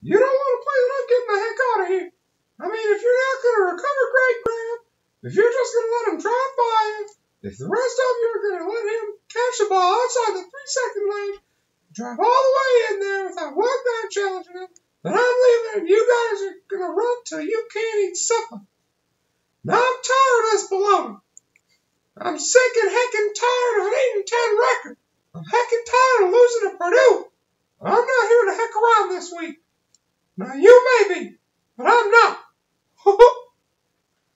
You don't want to play, I'm getting the heck out of here. I mean, if you're not going to recover, great, Graham. If you're just going to let him drive by if the rest of you are going to let him catch the ball outside the three second lane, drive all the way in there without one guy challenging him, then I'm leaving and you guys are going to run till you can't eat supper. Now I'm tired of this baloney. I'm sick and heckin' tired of an 8 and 10 record. I'm heckin' tired of losing to Purdue. I'm not here to heck around this week. Now you may be, but I'm not.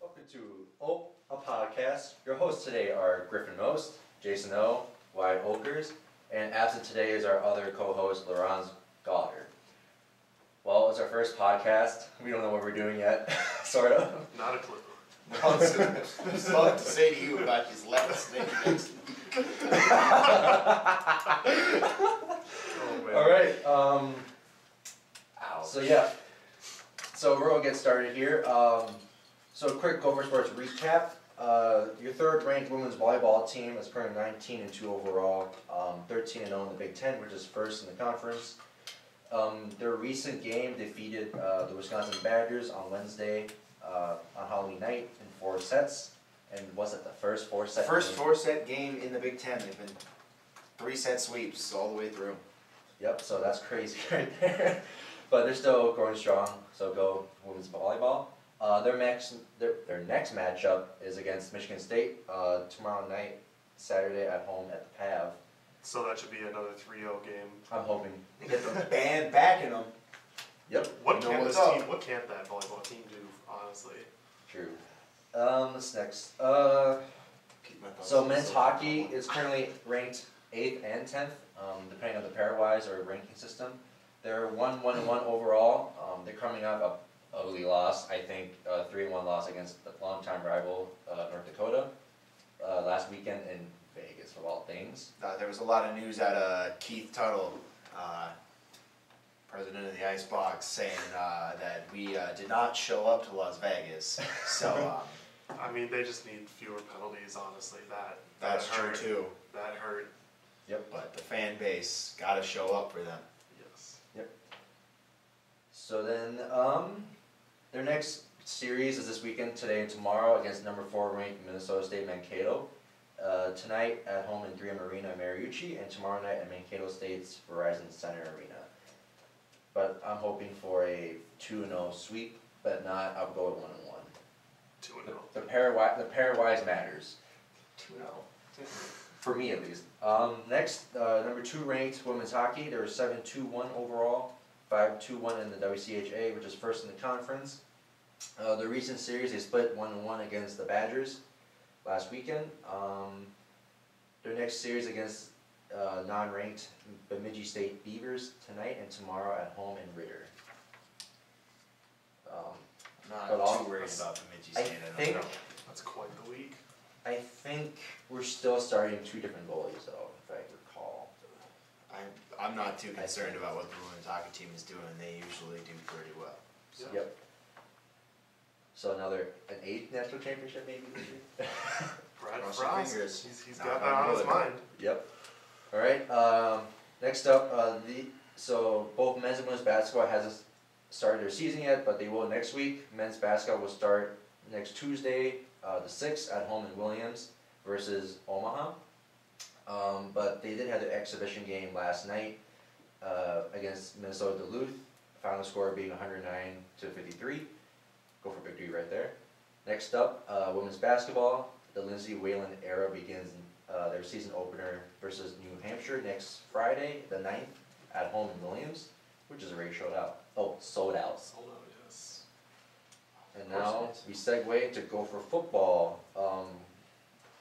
Welcome to Oh, a podcast. Your hosts today are Griffin Most, Jason O, Wyatt Oelkers, and absent today is our other co-host, Laurence Gallagher. Well, it's our first podcast. We don't know what we're doing yet, sort of. Not a clue. I was about to say to you about his last name next week. Oh. All right. Um, Ow. So yeah. So we're gonna get started here. Um, so quick Gopher Sports recap. Uh, your third-ranked women's volleyball team is currently 19 and 2 overall, um, 13 and 0 in the Big Ten, which is first in the conference. Um, their recent game defeated uh, the Wisconsin Badgers on Wednesday uh, on Halloween night in four sets. And was it the first four set? First game? four set game in the Big Ten. They've been three set sweeps all the way through. Yep, so that's crazy right there. But they're still going strong, so go women's volleyball. Uh, their next their, their next matchup is against Michigan State uh, tomorrow night, Saturday at home at the PAV. So that should be another 3-0 game. I'm hoping. They get the band backing them. Yep, What You can't what's this up. team? What can't that volleyball team do? Honestly, true. Um, what's next? Uh, Keep my so men's myself. hockey is currently ranked eighth and tenth, um, depending on the pairwise or ranking system. They're one one and one overall. Um, they're coming off a ugly loss, I think, uh, three and one loss against the longtime rival uh, North Dakota uh, last weekend in Vegas, of all things. Uh, there was a lot of news out of Keith Tuttle, uh, president of the Icebox, saying uh, that we uh, did not show up to Las Vegas. So um, I mean, they just need fewer penalties. Honestly, that that's that true too. That hurt. Yep, but the fan base got to show up for them. Yes. So then, um, their next series is this weekend, today and tomorrow, against number four ranked Minnesota State Mankato. Uh, tonight at home in 3M Arena, Mariucci, and tomorrow night at Mankato State's Verizon Center Arena. But I'm hoping for a 2 0 sweep, but not, I'll go with 1 1. Two and The, zero. the pairwise, the pairwise matters, Two zero. For me at least. Um, next, uh, number two ranked women's hockey, they were 7 2 1 overall, 5 2 1 in the WCHA, which is first in the conference. Uh, the recent series, they split 1 1 against the Badgers last weekend. Um, their next series against uh, non ranked Bemidji State Beavers tonight and tomorrow at home in Ridder. Um, not all- too worried about Bemidji State. I don't think- know. That's quite the week. I think we're still starting two different goalies though, if I recall. I'm, I'm not too concerned about what the women's hockey team is doing. They usually do pretty well. Yeah. Yep. So another an eighth national championship maybe this year. Brad Cross your Frost. fingers. He's, he's Knock got that on on his wood. mind. yep. All right. Um, next up, uh, the so both men's and women's basketball hasn't started their season yet, but they will next week. Men's basketball will start next Tuesday, uh, the sixth, at home in Williams versus Omaha. Um, but they did have their exhibition game last night uh, against Minnesota Duluth. Final score being 109 to 53. Gopher victory right there. Next up, uh, women's basketball. The Lindsay Whalen era begins uh, their season opener versus New Hampshire next Friday, the 9th, at home in Williams, which is already sold out. Oh, sold out. Sold out. And now we segue to Gopher football. Um,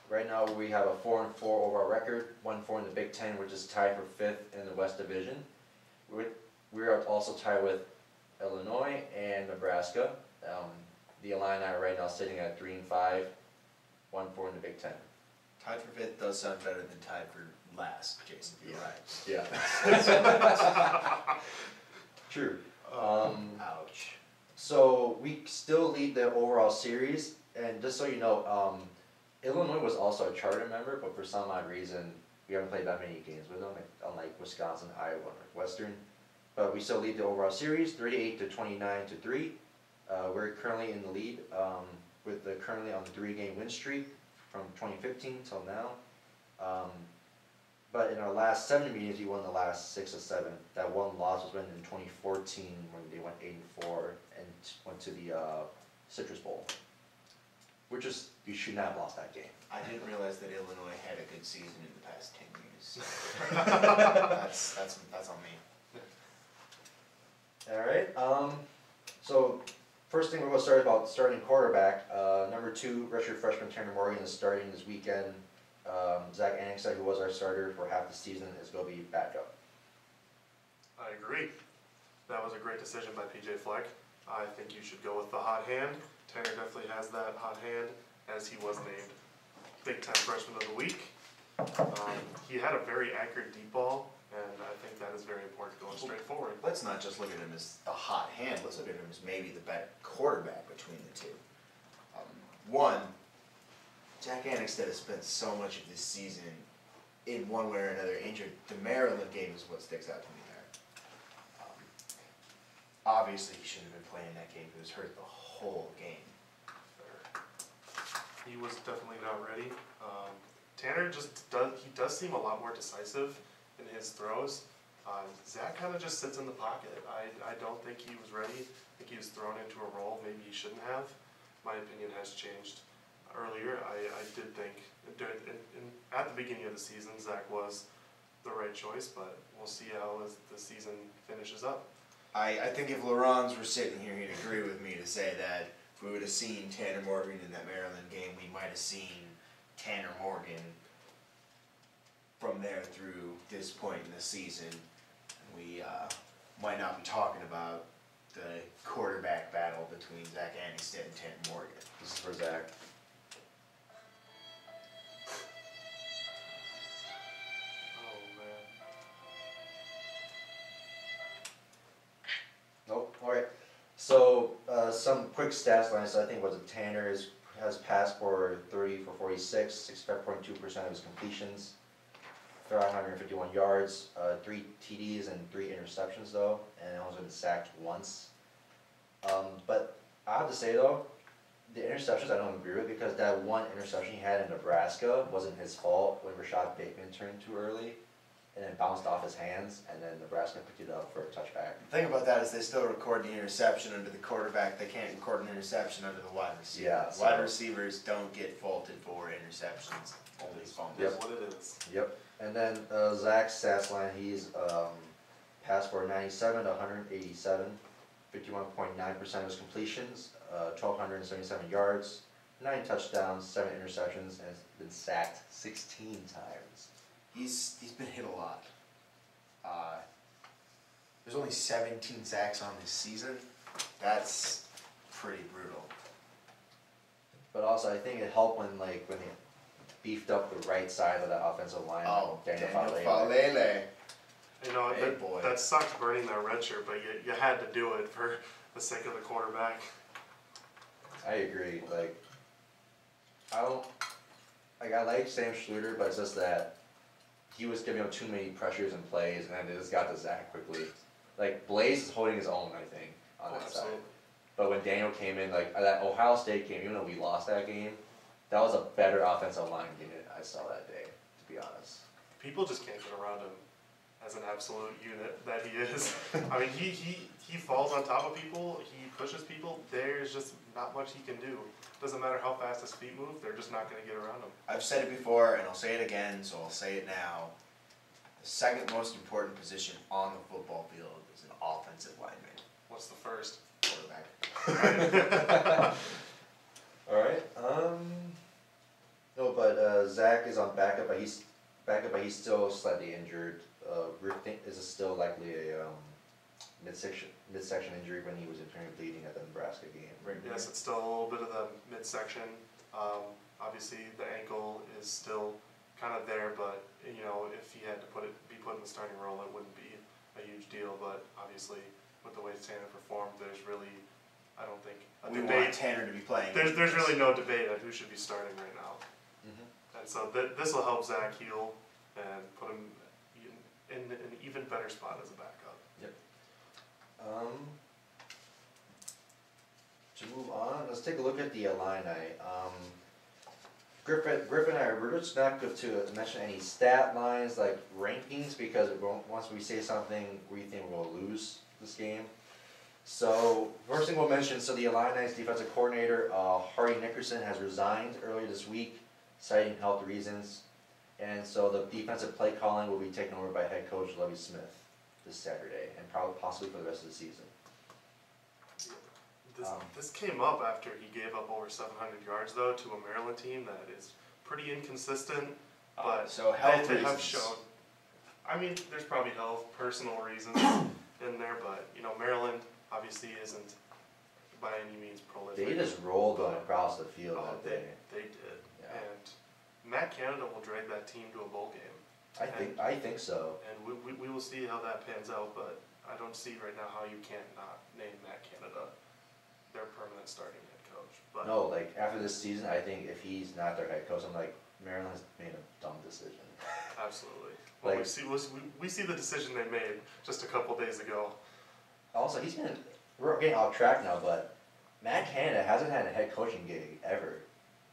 right now we have a four and four overall record, one four in the Big Ten, which is tied for fifth in the West Division. We're, we are also tied with Illinois and Nebraska. Um, the Illini are right now sitting at three and five, one four in the Big Ten. Tied for fifth does sound better than tied for last, Jason. You're right. Yeah. True. Um, Ouch. So we still lead the overall series, and just so you know, um, Illinois was also a charter member, but for some odd reason, we haven't played that many games with them, unlike Wisconsin, Iowa, Northwestern. but we still lead the overall series, thirty-eight to twenty-nine to three. Uh, we're currently in the lead, um, with the, currently on the three-game win streak from twenty fifteen till now. Um, but in our last seven meetings, we won the last six or seven. That one loss was when in twenty fourteen, when they went eight and four and went to the, uh, Citrus Bowl. Which is, you should not have lost that game. I didn't realize that Illinois had a good season in the past ten years. That's, that's, that's on me. Alright, um, so first thing we're gonna start about starting quarterback, uh, number two, redshirt freshman Tanner Morgan is starting this weekend. Um, Zach Annexstad, who was our starter for half the season, is gonna be backup. I agree. That was a great decision by PJ Fleck. I think you should go with the hot hand. Tanner definitely has that hot hand, as he was named Big Ten Freshman of the Week. Um, he had a very accurate deep ball, and I think that is very important going straight forward. Let's not just look at him as the hot hand, let's look at him as maybe the better quarterback between the two. Um, one, Jack Annexstad has spent so much of this season in one way or another injured. The Maryland game is what sticks out to me there. Um, obviously, he shouldn't have been playing that game. He was hurt the whole game. He was definitely not ready. Um, Tanner just does, he does seem a lot more decisive in his throws. Um, Zach kind of just sits in the pocket. I, I don't think he was ready. I think he was thrown into a role maybe he shouldn't have. My opinion has changed. Earlier, I, I did think, during, in, in, at the beginning of the season, Zach was the right choice, but we'll see how the season finishes up. I, I think if Laurens were sitting here, he'd agree with me to say that if we would have seen Tanner Morgan in that Maryland game, we might have seen Tanner Morgan from there through this point in the season. We uh, might not be talking about the quarterback battle between Zach Annexstad and Tanner Morgan. This is for Zach. So, uh, some quick stats lines, I think was it Tanner is, has passed for thirty for forty-six, sixty-five point two percent of his completions. Throw hundred and fifty-one yards, uh, three TDs and three interceptions though, and only been sacked once. Um, but I have to say though, the interceptions I don't agree with because that one interception he had in Nebraska wasn't his fault when Rashad Bateman turned too early. And then bounced off his hands, and then Nebraska picked it up for a touchback. The thing about that is they still record the interception under the quarterback. They can't record an interception under the wide receiver. Yeah, so- Wide receivers don't get faulted for interceptions, only fumbles. Yep. That's what it is. Yep, and then uh, Zach's stats he's um, passed for 97 to 187, 51.9% of his completions, uh, 1,277 yards, nine touchdowns, seven interceptions, and has been sacked 16 times. He's he's been hit a lot. Uh, there's only 17 sacks on this season. That's pretty brutal. But also, I think it helped when like when they beefed up the right side of the offensive line. Oh, Daniel Daniel Faalele. Faalele. You know, Hey, that, boy. that sucked burning that red shirt, but you, you had to do it for the sake of the quarterback. I agree. Like, I don't like. I like Sam Schlueter, but it's just that he was giving up too many pressures and plays, and then it just got to Zach quickly. Like Blaise is holding his own, I think, on Oh, that absolutely. side. But when Daniel came in, like that Ohio State game, even though we lost that game, that was a better offensive line unit I saw that day. To be honest. People just can't get around him as an absolute unit that he is. I mean, he, he, he falls on top of people, he pushes people. There's just not much he can do. Doesn't matter how fast his feet move, they're just not going to get around him. I've said it before and I'll say it again, so I'll say it now. The second most important position on the football field is an offensive lineman, What's the first? quarterback. All right. Um. No, but uh, Zach is on backup, but he's backup, but he's still slightly injured. Uh, Rick is still likely a um, midsection midsection injury when he was internally bleeding at the Nebraska game. Yes, it's still a little bit of the midsection. Um, obviously, the ankle is still kind of there, but you know, if he had to put it, be put in the starting role, it wouldn't be a huge deal. But obviously, with the way Tanner performed, there's really, I don't think a We want debate. Tanner to be playing. There's there's really no debate on who should be starting right now, Mm-hmm. and so th- this will help Zach heal and put him in, in an even better spot as a backup. Um, to move on, let's take a look at the Illini. Um, Griffin, Griffin and I, we're just not good to mention any stat lines like rankings because once we say something, we think we'll lose this game. So, first thing we'll mention, so the Illini's defensive coordinator, uh, Hardy Nickerson, has resigned earlier this week, citing health reasons. And so the defensive play calling will be taken over by head coach Lovie Smith this Saturday, and probably possibly for the rest of the season. This, Um, this came up after he gave up over 700 yards, though, to a Maryland team that is pretty inconsistent. Uh, But so they, health they have shown. I mean, there's probably health, personal reasons in there, but you know, Maryland obviously isn't by any means prolific. They just rolled them across the field Oh, that they, day. they did, Yeah. and Matt Canada will drag that team to a bowl game, I think I think so. and we, we, we will see how that pans out. But I don't see right now how you can't not name Matt Canada their permanent starting head coach. But No, like after this season, I think if he's not their head coach, I'm like Maryland's made a dumb decision. Absolutely. Well, we Like- see, we, we see the decision they made just a couple days ago. Also, he's been we're getting off track now, but Matt Canada hasn't had a head coaching gig ever.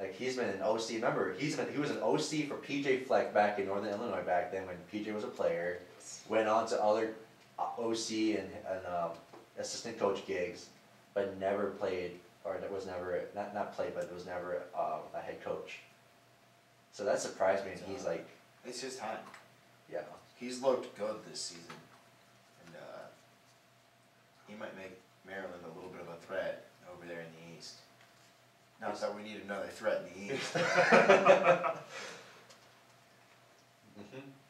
Like he's been an OC. Remember, he's been he was an OC for PJ Fleck back in Northern Illinois back then when PJ was a player. Went on to other uh, OC and, and um, assistant coach gigs, but never played or it was never not not played, but was never um, a head coach. So that surprised me, and he's like, It's his time. yeah, He's looked good this season, and uh, he might make Maryland a little bit of a threat over there in the. Not that we need another threat in the East.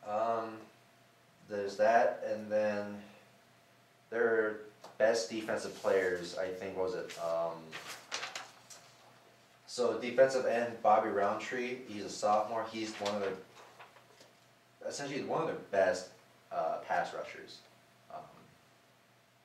Um, there's that, and then their best defensive players, I think, was it, um, so defensive end, Bobby Roundtree, he's a sophomore, he's one of the, essentially one of their best, uh, pass rushers. Um,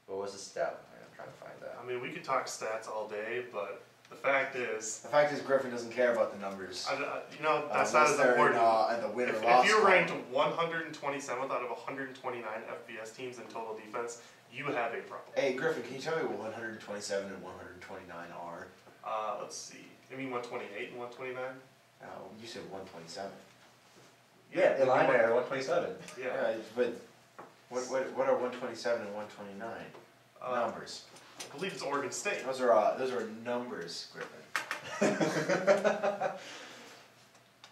What was the stat? I'm trying to find that. I mean, we could talk stats all day, but the fact is, the fact is, Griffin doesn't care about the numbers. I, I- you know, that's not as they're in, important. uh, in the win If, or if loss you're column. ranked 127th out of 129 FBS teams in total defense, you have a problem. Hey Griffin, can you tell me what 127 and 129 are? Uh, let's see. You mean 128 and 129? Uh, you said 127. Yeah, you Illini want- are one twenty-seven. Yeah. but what, what, what are 127 and 129? Uh, numbers. I believe it's Oregon State. Those are uh, those are numbers, Griffin.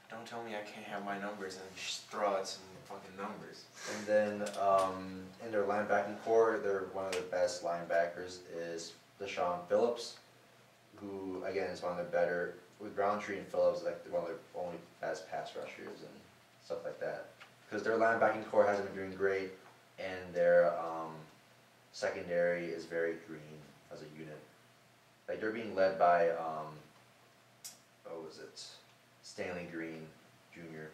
Don't tell me I can't have my numbers and just throw out some fucking numbers. And then um, in their linebacking core, they're one of the best linebackers is Deshaun Phillips, who again is one of the better with Roundtree and Phillips, like one of the only best pass rushers and stuff like that. Because their linebacking core hasn't been doing great, and their um, secondary is very green as a unit. Like they're being led by um, what was it, Stanley Green Jr.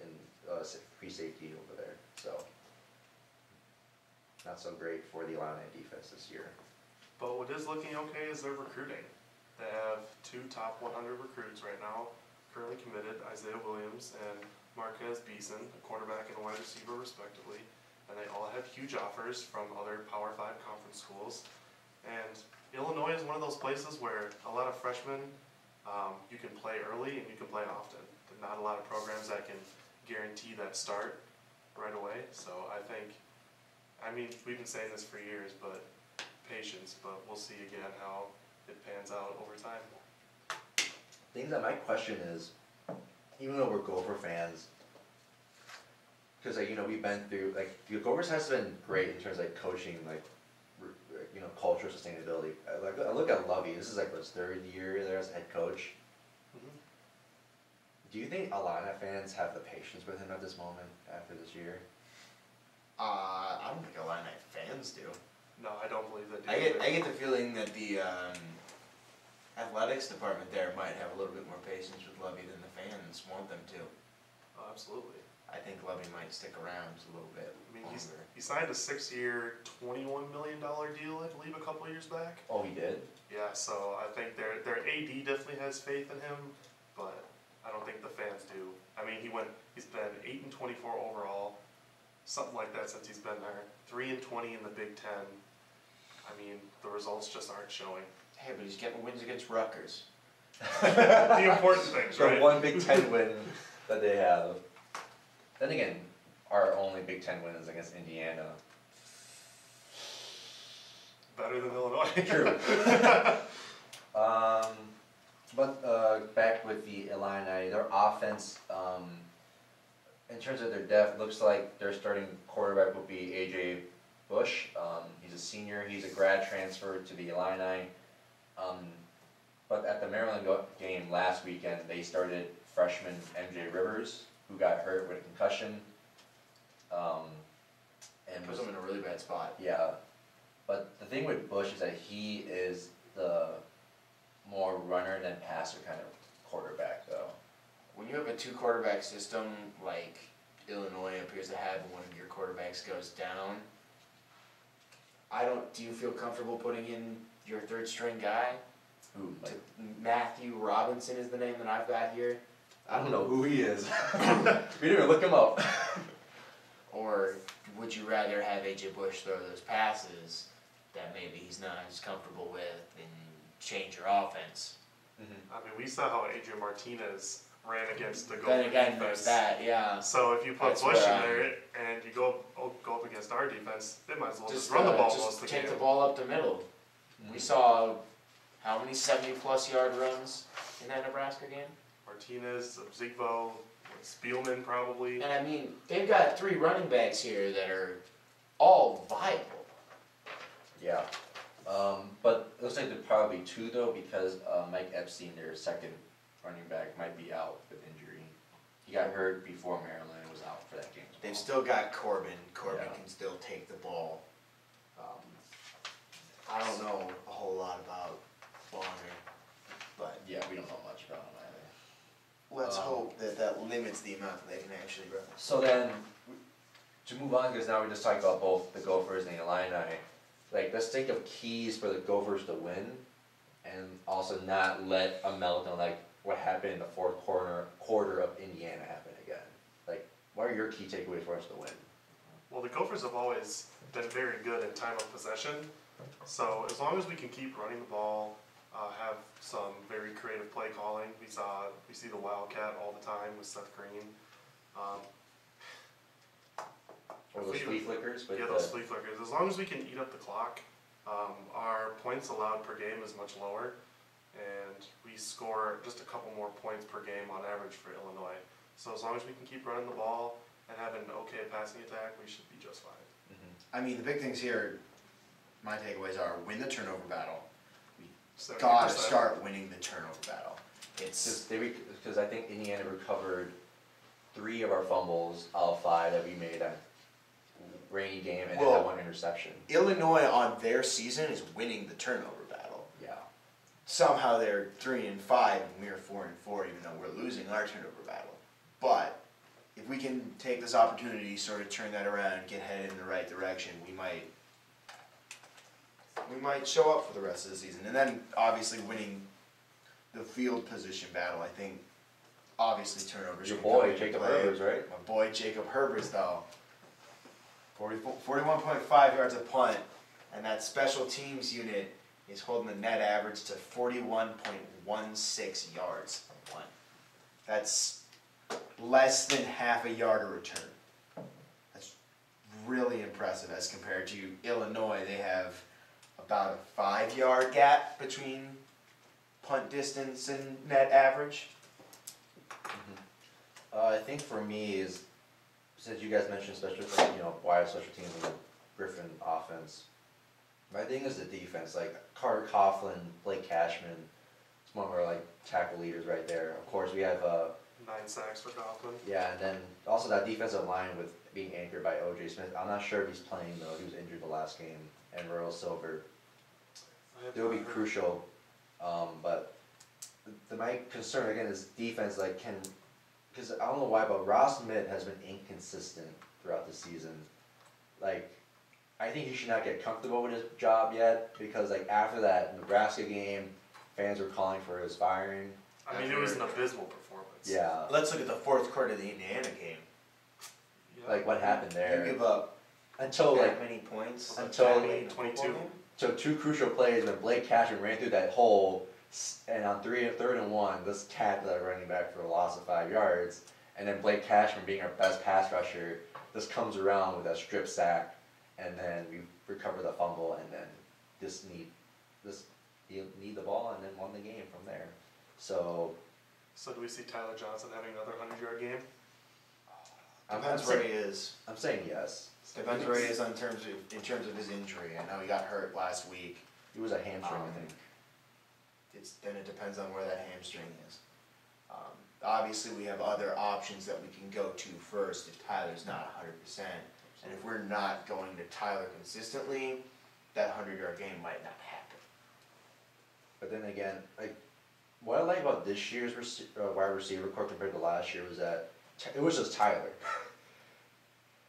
in uh, free safety over there. So not so great for the Illini defense this year. But what is looking okay is their recruiting. They have two top 100 recruits right now, currently committed, Isaiah Williams and Marquez Beeson, a quarterback and a wide receiver respectively. And they all have huge offers from other Power 5 conference schools. And Illinois is one of those places where a lot of freshmen, um, you can play early and you can play often. There are not a lot of programs that can guarantee that start right away. So I think, I mean, we've been saying this for years, but patience, but we'll see again how it pans out over time. thing that my question is, even though we're Gopher fans, because like you know we've been through like the Gophers has been great in terms of like coaching like you know culture sustainability. I, like I look at Lovie. This is like his third year there as head coach. Do you think Illini fans have the patience with him at this moment after this year? Uh, I don't think Illini fans do. No, I don't believe that. I get I get the feeling that the um, athletics department there might have a little bit more patience with Lovie than the fans want them to. Oh, absolutely. I think Lovie might stick around a little bit I mean, he's, longer. he signed a six-year, twenty-one million dollar deal, I believe, a couple years back. Oh, he did. Yeah, so I think their their AD definitely has faith in him, but I don't think the fans do. I mean, he went. He's been eight and twenty-four overall, something like that since he's been there. Three and twenty in the Big Ten. I mean, the results just aren't showing. Hey, but he's getting wins against Rutgers. The important things, The one Big Ten win that they have. Then again, our only Big Ten win is against Indiana. Better than Illinois. True. Um, but uh, back with the Illini, their offense, um, in terms of their depth, looks like their starting quarterback will be AJ Bush. Um, he's a senior. He's a grad transfer to the Illini. Um, but at the Maryland game last weekend, they started freshman MJ Rivers, who got hurt with a concussion. Um, and Puts was him in a really bad spot. yeah, but the thing with Bush is that he is the more runner than passer kind of quarterback, though. When you have a two quarterback system like Illinois appears to have, and one of your quarterbacks goes down, I don't. Do you feel comfortable putting in your third string guy? Who? Like, Matthew Robinson is the name that I've got here. I don't know who he is. we didn't even look him up. Or would you rather have AJ Bush throw those passes that maybe he's not as comfortable with and change your offense? Mm-hmm. I mean, we saw how Adrian Martinez ran against the Then Gopher again, defense. that, yeah. So if you put That's Bush in where I'm- there and you go oh, go up against our defense, they might as well just, Just, run the uh, ball just most of the take game. the ball up the middle. We mm-hmm. saw how many seventy plus yard runs in that Nebraska game? Martinez, Zigvo, Spielman probably. And I mean, they've got three running backs here that are all viable. Yeah. Um, but it looks like there'd probably be two, though, because uh, Mike Epstein, their second running back, might be out with injury. He got hurt before Maryland was out for that game. They've still got Corbin. Corbin Yeah. can still take the ball. Um, I don't know a whole lot about Bonner, but Yeah, we don't know much about him either. Let's hope that that limits the amount that they can actually run. So then, to move on, because now we're just talked about both the Gophers and the Illini. Like, let's think of keys for the Gophers to win, and also not let a meltdown like what happened in the fourth quarter quarter of Indiana happen again. Like, what are your key takeaways for us to win? Well, the Gophers have always been very good in time of possession. So as long as we can keep running the ball, uh, have some very creative play calling. We saw we see the Wildcat all the time with Seth Green. Um, Or those flea flickers with yeah, those flea flickers. As long as we can eat up the clock, um, our points allowed per game is much lower, and we score just a couple more points per game on average for Illinois. So as long as we can keep running the ball and have an okay passing attack, we should be just fine. Mhm. I mean, the big things here, my takeaways are win the turnover battle. We 70%. gotta start winning the turnover battle. It's Because they because I think Indiana recovered three of our fumbles out of five that we made on rainy game and then Well- that one interception. Illinois on their season is winning the turnover battle. Yeah. Somehow they're three and five and we're four and four, even though we're losing our turnover battle. But if we can take this opportunity, sort of turn that around, get headed in the right direction, we might we might show up for the rest of the season. And then obviously winning the field position battle, I think obviously turnovers. Your boy Jacob. Herbers, right? My boy Jacob Herbers, though. 41.5 yards a punt, and that special teams unit is holding the net average to 41.16 yards a punt. That's less than half a yard a return. That's really impressive as compared to Illinois. They have about a five yard gap between punt distance and net average. Uh, I think for me is, since you guys mentioned special, like, you know, wide special teams and the Griffin offense, my thing is the defense. Like Carter Coughlin, Blake Cashman, it's one of our like tackle leaders right there. Of course, we have uh, Nine sacks for Coughlin. yeah, and then also that defensive line with being anchored by O.J. Smith. I'm not sure if he's playing though. He was injured the last game, and Royal Silver. I have They will be heard- crucial, um, but the, the, my concern again is defense. Like, can because I don't know why, but Robb Smith has been inconsistent throughout the season. Like, I think he should not get comfortable with his job yet because like after that Nebraska game, fans were calling for his firing. I mean, it was an abysmal performance. Yeah, Let's look at the fourth quarter of the Indiana game. Yeah. like what happened there? You there give up until like many points. Was it until- Academy 22? Took two crucial plays when Blake Cashman ran through that hole, and on three third and third and one, this cat that running back for a loss of five yards, and then Blake Cashman, being our best pass rusher, this comes around with a strip sack, and then we recover the fumble, and then just need just need need the ball, and then won the game from there. So So do we see Tyler Johnson having another hundred yard game? I'm, I'm, Depends where he is. I'm saying yes. Depends where is on terms of in terms of his injury. I know he got hurt last week. It was a hamstring, Um, I think. It's then it depends on where that hamstring is. Um, obviously, we have other options that we can go to first if Tyler's not hundred percent, and if we're not going to Tyler consistently, that hundred yard game might not happen. But then again, like what I like about this year's rece- uh, wide receiver core compared to last year was that Ty- it was just Tyler.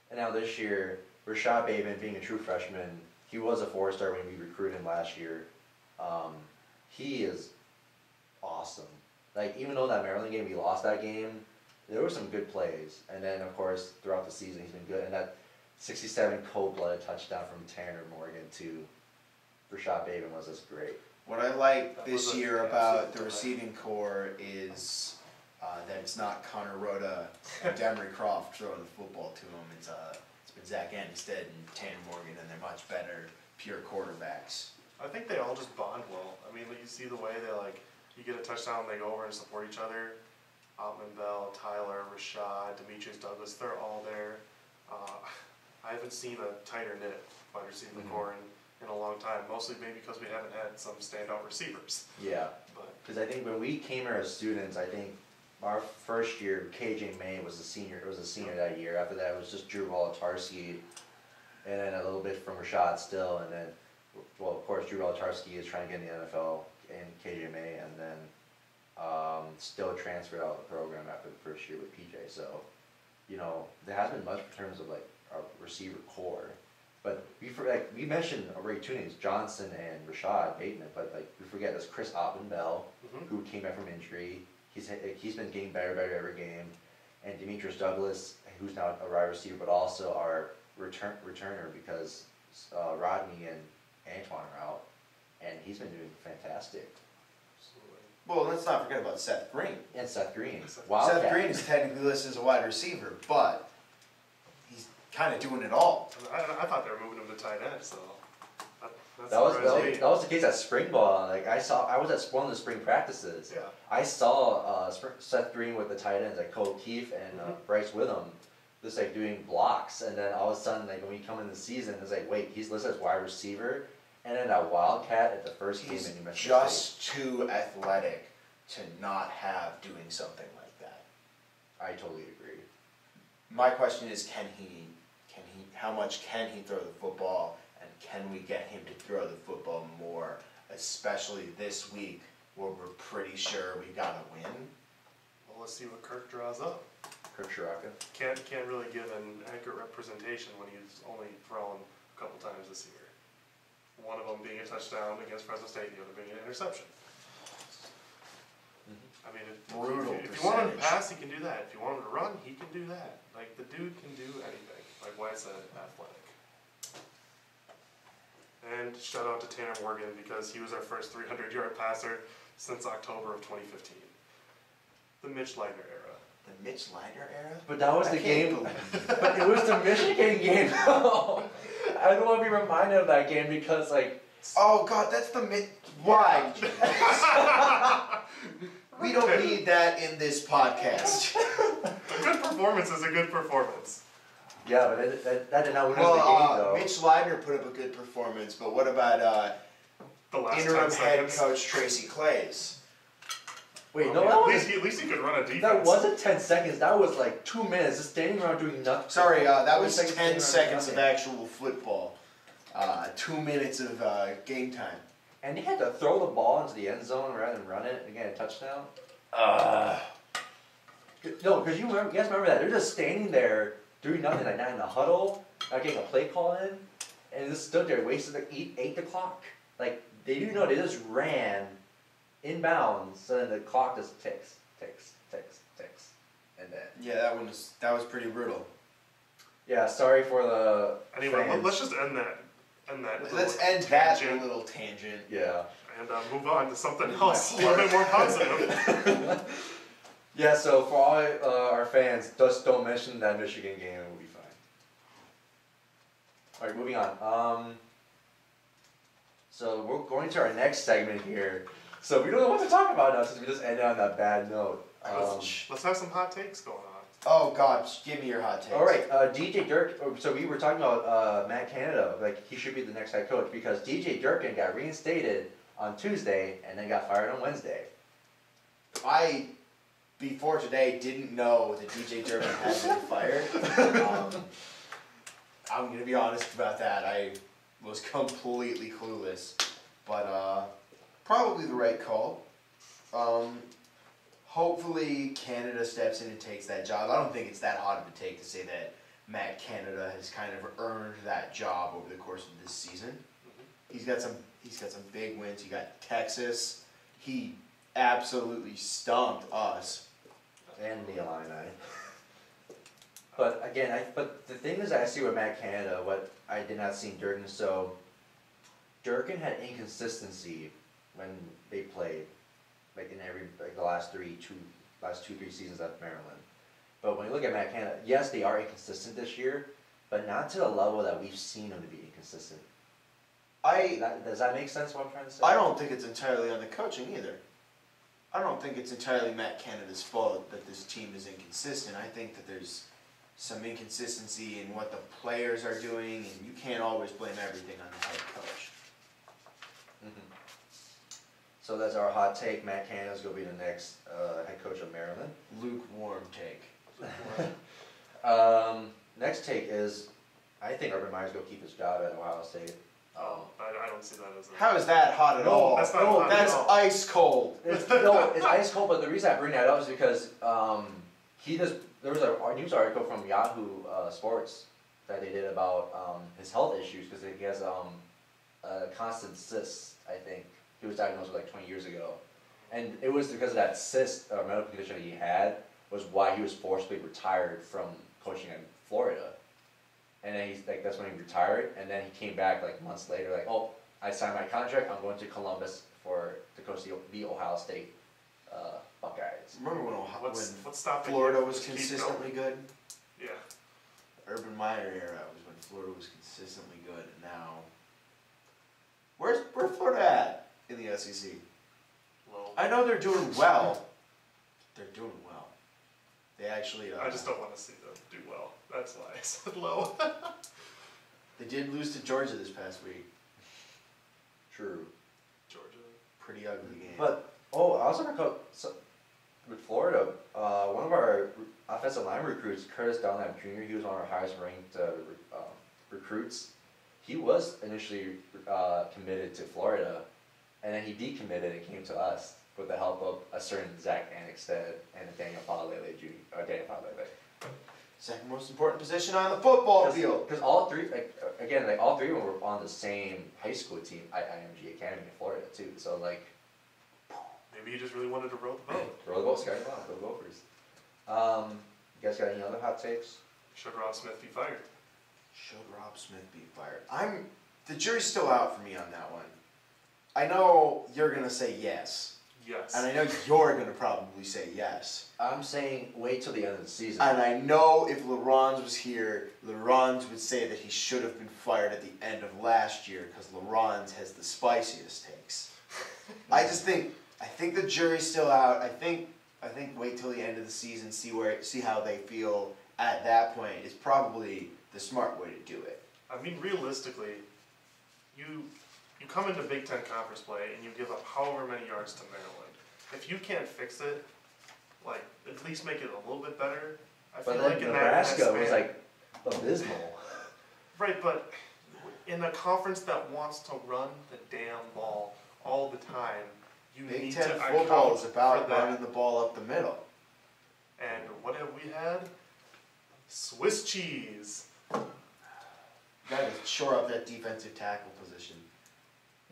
and now this year, Rashad Bateman, being a true freshman, he was a four star when we recruited him last year. Um, he is awesome. Like even though that Maryland game we lost that game, there were some good plays. And then of course throughout the season he's been good. And that 67 cold blooded touchdown from Tanner Morgan to Rashad Bateman was just great. What I like That this year about the receiving core is uh, that it's not Conor Rhoda and Demry Croft throwing the football to him. It's uh, it's been Zach Annexstad and Tanner Morgan, and they're much better pure quarterbacks. I think they all just bond well. I mean, like, you see the way they like, you get a touchdown, and they go over and support each other. Altman Bell, Tyler, Rashad, Demetrius Douglas, they're all there. Uh, I haven't seen a tighter knit wide receiving Mhm. core in, in a long time, mostly maybe because we haven't had some standout receivers. Yeah. But Because I think when we came here as students, I think our first year, KJ Maye was a senior. It was a senior that year. After that, it was just Drew Wolitarsky, and then a little bit from Rashad Still, and then, well, of course, Drew Wolitarsky is trying to get in the NFL, and KJ Maye, and then um, still transferred out of the program after the first year with PJ. So, you know, there hasn't been much in terms of like our receiver core. But we for, like we mentioned already two names, Johnson and Rashad Bateman, but like we forget there's Chris Autman-Bell, Mhm. who came back from injury. He's he's been getting better, better every game, and Demetrius Douglas, who's now a wide receiver, but also our return returner because uh, Rodney and Antoine are out, and he's been doing fantastic. absolutely. Well, let's not forget about Seth Green. And Seth Green, Seth- Wildcat. Seth Green is technically listed as a wide receiver, but he's kind of doing it all. I, I thought they were moving him to tight end, so that, was, that was that was the case at spring ball. Like I saw, I was at one of the spring practices. Yeah. I saw uh, Seth Green with the tight ends like Ko Kieft and uh, Mhm. Bryce Witham, just like doing blocks, and then all of a sudden, like when we come in the season, it's like, wait, he's listed as wide receiver, and then that Wildcat at the first game He's Mexico just too athletic to not have doing something like that. I totally agree. My question is, can he, can he, how much can he throw the football, can we get him to throw the football more, especially this week where we're pretty sure we got to win? Well, let's see what Kirk draws up. Kirk Ciarrocca. Can't can't really give an accurate representation when he's only thrown a couple times this year. One of them being a touchdown against Fresno State, the other being an interception. Mm-hmm. I mean, if, Brutal if, if you want him to pass, he can do that. If you want him to run, he can do that. Like the dude can do anything. Like Wyatt said, athletic. And shout out to Tanner Morgan because he was our first 300 yard passer since October of 2015. The Mitch Leidner era. The Mitch Leidner era? But that was I the game. but it was the Michigan game. I don't want to be reminded of that game because like Oh God, that's the Mitch. Why? we don't need that in this podcast. A good performance is a good performance. Yeah, but that, that, that did not win us Well, the game uh, though. Mitch Leidner put up a good performance, but what about uh, The last interim head seconds. coach Tracy Claeys? Wait, I no, mean, that at was least, he, at least he could run a defense. That wasn't 10 seconds, that was like two minutes, just standing around doing nothing. Sorry, uh, that was seconds ten standing seconds of actual football. Uh, two minutes of uh, game time. And he had to throw the ball into the end zone rather than run it and get a touchdown. Uh, No, because you remember, you guys remember that? They're just standing there doing nothing, like that in a huddle, not getting a play call in, and just stood there, wasted like eight, eight the clock. Like, they do know they just ran inbounds, so then the clock just ticks, ticks, ticks, ticks. And then, yeah, that one was that was pretty brutal. yeah, sorry for the. Anyway, let, fans. let's just end that And that Let's little end that tangent little tangent. Yeah. and uh, move on to something else, a little bit more positive. Yeah, so for all uh, our fans, just don't mention that Michigan game and we'll be fine. Alright, moving on. Um, so we're going to our next segment here. So we don't know what to talk about now since we just ended on that bad note. Um, let's, let's have some hot takes going on. Oh God, give me your hot takes. all right, uh, DJ Dirk. oh, So we were talking about uh, Matt Canada, like he should be the next head coach because DJ Durkin got reinstated on Tuesday and then got fired on Wednesday. I, before today, didn't know that DJ Durkin had been fired. Um, I'm gonna be honest about that. I was completely clueless, but uh, probably the right call. Um, hopefully, Canada steps in and takes that job. I don't think it's that hard of a take to say that Matt Canada has kind of earned that job over the course of this season. He's got some. He's got some big wins. He got Texas. He absolutely stumped us. And the Illini. But again, I but the thing is, I see with Matt Canada, what I did not see in Durkin. So Durkin had inconsistency when they played, like in every like the last three, two, last two, three seasons at Maryland. But when you look at Matt Canada, yes, they are inconsistent this year, but not to the level that we've seen them to be inconsistent. I That, does that make sense? What I'm trying to say? I don't think it's entirely on the coaching either. I don't think it's entirely Matt Canada's fault that this team is inconsistent. I think that there's some inconsistency in what the players are doing, and you can't always blame everything on the head coach. Mhm. So that's our hot take. Matt Canada's gonna be the next uh, head coach of Maryland. Lukewarm take. Um, next take is, I think Urban Meyer's gonna keep his job at Ohio State. Oh, I, I don't see that as a. How is that hot at No, all? that's not No, hot at That's all. ice cold. it's, no, it's ice cold, but the reason I bring that up is because um, he just there was a, a news article from Yahoo uh, Sports that they did about um, his health issues because he has um, a constant cyst. I think he was diagnosed with like 20 years ago, and it was because of that cyst or medical condition that he had was why he was forcibly retired from coaching in Florida. And then he's like, that's when he retired, and then he came back like months later, like, oh, I signed my contract. I'm going to Columbus for to coach the, the Ohio State uh, Buckeyes. Remember when, Ohio, What's, when what's stopping Florida was consistently good? going. Yeah. Urban Meyer era was when Florida was consistently good, and now where's where's Florida at in the SEC? Low. I know they're doing well. They're doing well. They actually. Uh, I just don't want to see them do well. That's why I said low. They did lose to Georgia this past week. True. Georgia. Pretty ugly game. But oh, I also recall so, with Florida, uh, one of our offensive line recruits, Curtis Dunlap Jr. He was one of our highest ranked uh, re- um, recruits. He was initially uh, committed to Florida, and then he decommitted and came to us with the help of a certain Zach Annexstad and Daniel Faalele Jr. Or Daniel Faalele. Second most important position on the football field. Because all three, like again, like all three of them were on the same high school team, I- IMG Academy in Florida too. So like, Maybe you just really wanted to row the boat. roll the boat, Sky Wild, go Gophers. Um, you guys got any other hot takes? Should Robb Smith be fired? Should Robb Smith be fired? I'm. The jury's still out for me on that one. I know you're gonna say yes, Yes. and I know you're gonna probably say yes. I'm saying wait till the end of the season. And I know if Laurent was here, Laurent would say that he should have been fired at the end of last year because Laurent has the spiciest takes. I just think I think the jury's still out. I think I think wait till the end of the season, see where see how they feel at that point is probably the smart way to do it. I mean, realistically, you you come into Big Ten conference play and you give up however many yards to Maryland. If you can't fix it, like at least make it a little bit better. I but feel then like in that, Nebraska that was like abysmal. right, but in a conference that wants to run the damn ball all the time, you Big need Ten to football is about running the ball up the middle. And what have we had? Swiss cheese. Got to shore up that defensive tackle position.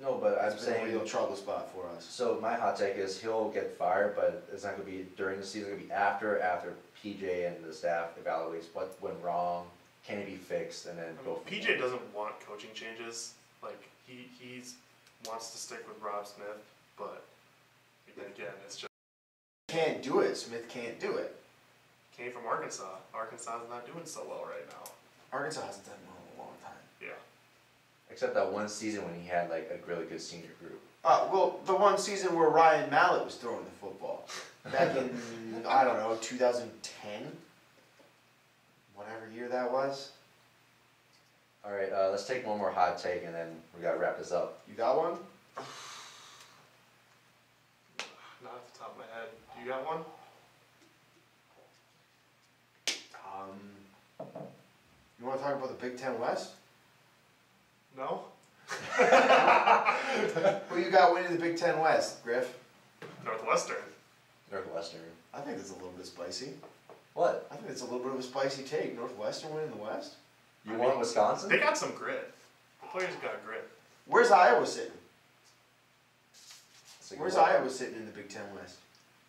No, but I'm That's been a saying. real trouble spot for us. So my hot take is he'll get fired, but it's not gonna be during the season. It's gonna be after after PJ and the staff evaluates what went wrong, can it be fixed, and then I go. mean, from PJ there. doesn't want coaching changes. Like he he's wants to stick with Robb Smith, but then again, it's just Can't do it. Smith can't do it. came from Arkansas. Arkansas is not doing so well right now. Arkansas hasn't done well in a long time. Yeah. Except that one season when he had like a really good senior group. Uh, well, the one season where Ryan Mallett was throwing the football back in I don't know 2010, whatever year that was. All right, uh, let's take one more hot take and then we gotta wrap this up. You got one? Not off the top of my head. Do you got one? Um, you want to talk about the Big Ten West? No. Who you got winning the Big Ten West, Griff? Northwestern. Northwestern. I think it's a little bit spicy. What? I think it's a little bit of a spicy take. Northwestern winning the West. You I want mean, Wisconsin? They got some grit. The players got grit. Where's Iowa sitting? That's Where's one. Iowa sitting in the Big Ten West?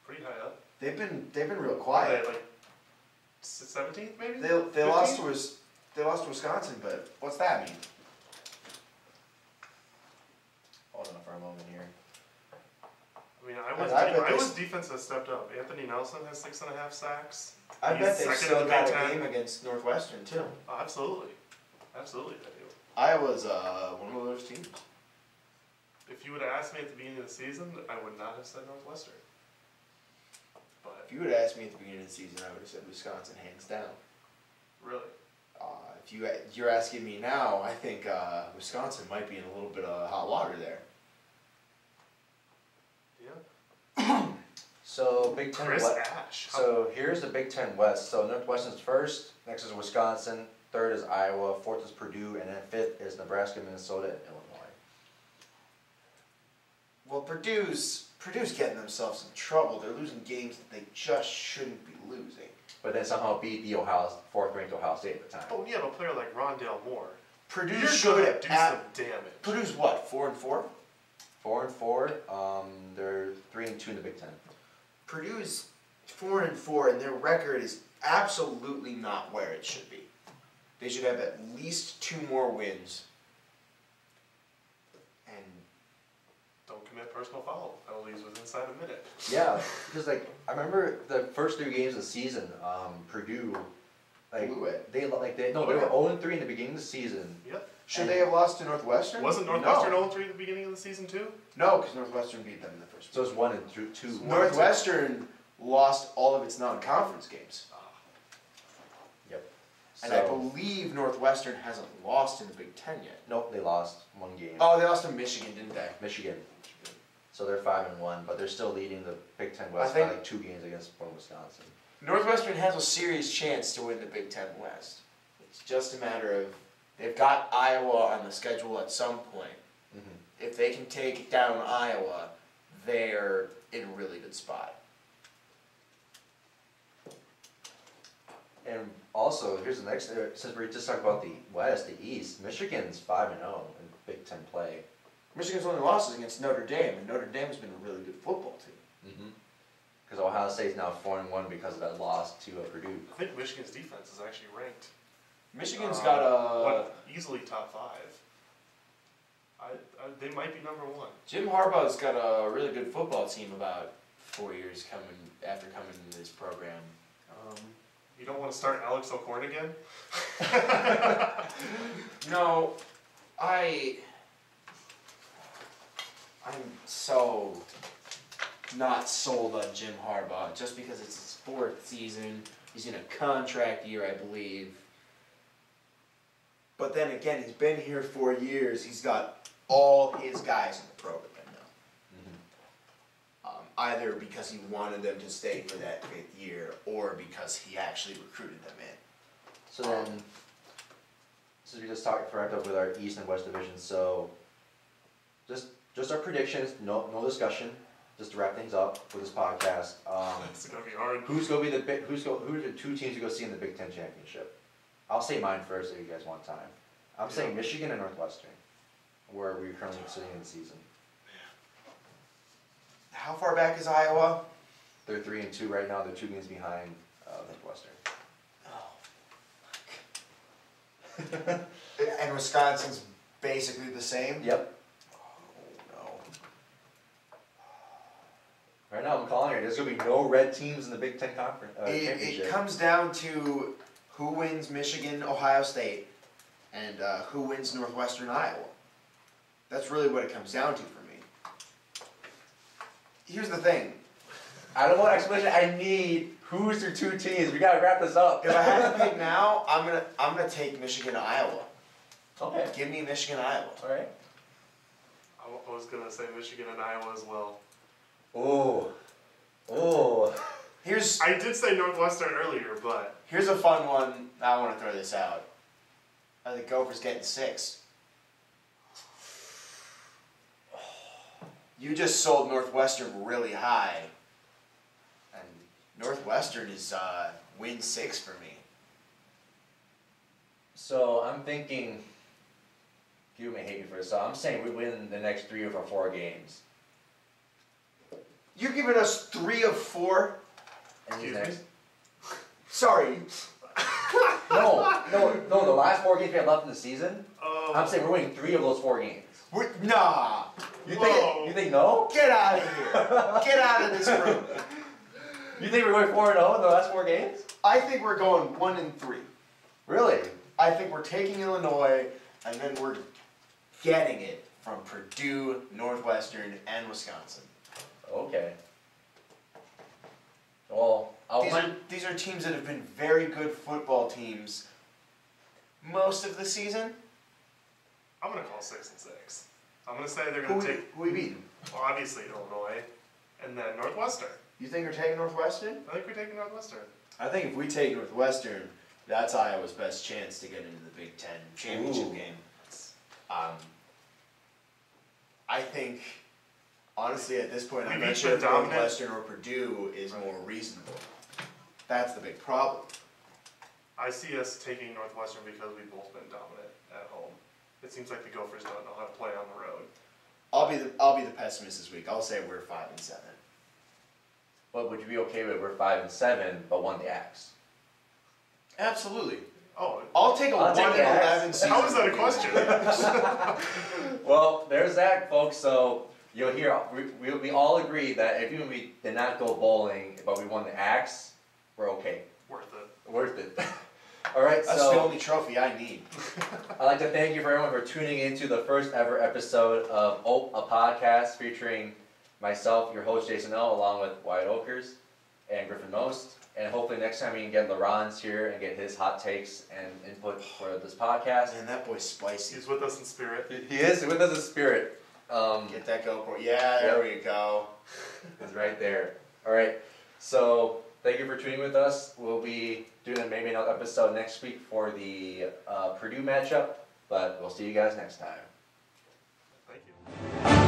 Pretty high up. They've been they've been real Are quiet. they like seventeenth maybe? They they lost to 15th? us. They lost to Wisconsin, but what's that mean? Hold on for a moment here. I mean, Iowa's, I de- bet they Iowa's defense has stepped up. Anthony Nelson has six and a half sacks. I He's bet they still the got a game against Northwestern too. Oh, absolutely, absolutely they do. Iowa's uh, one of those teams. If you would have asked me at the beginning of the season, I would not have said Northwestern. But If you would have asked me at the beginning of the season, I would have said Wisconsin hands down. really, Uh, if you you're asking me now, I think uh, Wisconsin might be in a little bit of hot water there. yeah. So Big Ten Chris West. Ash. So here's the Big Ten West. So Northwestern's first, next is Wisconsin, third is Iowa, fourth is Purdue, and then fifth is Nebraska, Minnesota, and Illinois. Well, Purdue's Purdue's getting themselves in trouble. They're losing games that they just shouldn't be losing. But then somehow beat the Ohio fourth ranked Ohio State at the time. oh, you have a player like Rondale Moore. Purdue You're should gonna do at, some damage. Purdue's what four and four. Four and four. Um, they're three and two in the Big Ten. Purdue's four and four, and their record is absolutely not where it should be. They should have at least two more wins. And Don't commit personal foul penalties within inside a minute. Yeah, because like I remember the first three games of the season, um, Purdue, like blew it. they like they no they were zero and three in the beginning of the season. Yep. Should they have lost to Northwestern? Wasn't Northwestern No, 0 3 at the beginning of the season too? no, because Northwestern beat them in the first. So it's one and two. two. Northwestern lost all of its non-conference games, ah. Yep. and I believe Northwestern hasn't lost in the Big Ten yet. Nope, they lost one game. Oh, they lost to Michigan, didn't they? Michigan. So they're five and one, but they're still leading the Big Ten West think- by like two games against from Wisconsin. Northwestern has a serious chance to win the Big Ten West. It's just a matter of they've got Iowa on the schedule at some point. Mm-hmm. If they can take down Iowa, they're in a really good spot. And also, here's the next. uh, Since we just talked about the West, the East, Michigan's five and zero in Big Ten play. Michigan's only loss is against Notre Dame, and Notre Dame's been a really good football team. Mm-hmm. Because Ohio State's now four and one because of that loss to uh, Purdue. I think Michigan's defense is actually ranked. Michigan's uh, got a what, easily top five. I, I, they might be number one. Jim Harbaugh's got a really good football team about four years coming after coming into this program. Um, You don't want to start Alex O'Korn again? no, I I'm so not sold on Jim Harbaugh just because it's his fourth season. He's in a contract year, I believe. But then again, he's been here for years. He's got all his guys in the program now. Um, either because he wanted them to stay for that fifth year, or because he actually recruited them in. So then, since we just talked wrapped up with our East and West divisions, so just just our predictions, no no discussion, just to wrap things up for this podcast. Um, It's gonna be hard. who's gonna be the big? Who's go? Who are the two teams to go see in the Big Ten championship? I'll say mine first, if you guys want time. I'm saying Michigan and Northwestern, where we're currently sitting in the season. How far back is Iowa? They're three and two right now. They're two games behind uh, Northwestern. Oh. and Wisconsin's basically the same. Yep. Oh no. Right now, I'm calling it. There's gonna be no red teams in the Big Ten conference uh, It, it comes down to who wins Michigan, Ohio State, and uh, who wins Northwestern Iowa. That's really what it comes down to for me. Here's the thing: I don't want explanation. I need who's your two teams. We gotta wrap this up. if I had to pick now, I'm gonna I'm gonna take Michigan, Iowa. okay. Give me Michigan, Iowa. All right. I was gonna say Michigan and Iowa as well. Oh. Oh. Here's I did say Northwestern earlier, but here's a fun one. I want to throw this out. Are the Gophers getting six? You just sold Northwestern really high, and Northwestern is uh, win six for me. So I'm thinking. You may hate me for this. So I'm saying we win the next three of our four games. You're giving us three of four. And these Excuse me? next. Sorry, No, no, no. The last four games we have left in the season. oh, I'm saying we're winning three of those four games. we're, nah. You Whoa. think? You think no? Get out of here. Get out of this room. You think we're going four and zero in the last four games? I think we're going one and three. Really? I think we're taking Illinois, and then we're getting it from Purdue, Northwestern, and Wisconsin. Okay. Well, I'll These are these are teams that have been very good football teams most of the season. I'm gonna call six and six. I'm gonna say they're gonna we, take who we beating? well, obviously Illinois, and then Northwestern. You think we're taking Northwestern? I think we're taking Northwestern. I think if we take Northwestern, that's Iowa's best chance to get into the Big Ten championship Ooh. game. Um, I think, honestly, at this point, I'm not each sure been if dominant. Northwestern or Purdue is more reasonable. That's the big problem. I see us taking Northwestern because we've both been dominant at home. It seems like the Gophers don't know how to play on the road. I'll be the I'll be the pessimist this week. I'll say we're five and seven. But would you be okay with we're five and seven, but won the Axe? Absolutely. Oh, I'll take a I'll one take and the eleven season. how is that a question? Well, there's that, folks. So you'll hear we, we, we all agree that if even we did not go bowling, but we won the Axe, we're okay. Worth it. Worth it. all right. That's so the only trophy I need. I'd like to thank you for everyone for tuning into the first ever episode of Ope, a podcast featuring myself, your host Jason L, along with Wyatt Oelkers and Griffin Most. And hopefully next time we can get Laurent's here and get his hot takes and input for this podcast. Man, that boy's spicy. He's with us in spirit. He is with us in spirit. Um, Get that GoPro. Yeah, there we go. it's right there. All right. So thank you for tuning with us. We'll be doing maybe another episode next week for the uh, Purdue matchup, but we'll see you guys next time. Thank you.